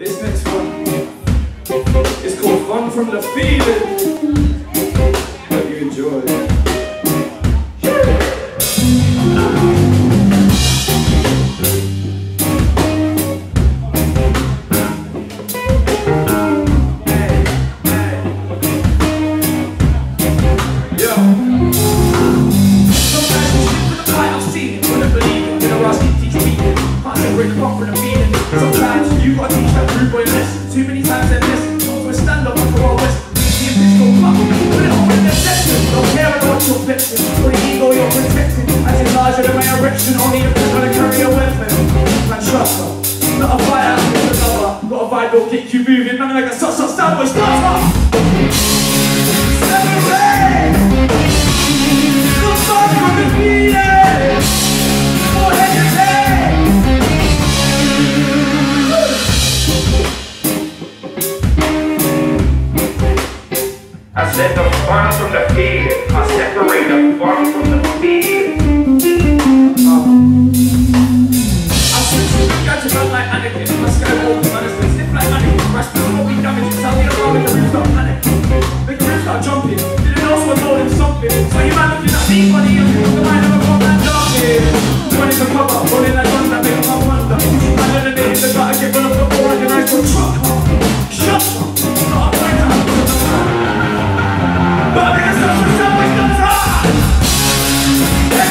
This next one is called Fun from the Feeling. Can't the feeling. Sometimes you gotta teach that rude boy a lesson. Too many times they're. So I stand up like a wild west. See if this go up. Put it on with the section. Don't care about what you're. For the ego you're protecting. As it's larger than my erection. Only if you're to carry a weapon. Man, trust her. Not a fighter, it's another. Got a vibe that'll get you moving. Man, like a sus sus sandwich. Start Separate! Said the fun from the feeling. I separate the fun from the feeling. Uh. I switch to the like Anakin. My we damage. Tell me the. The start jumping. Didn't know someone something. So you looking at me funny, and you the mind of a bomb and jumping. Running the cover, rolling like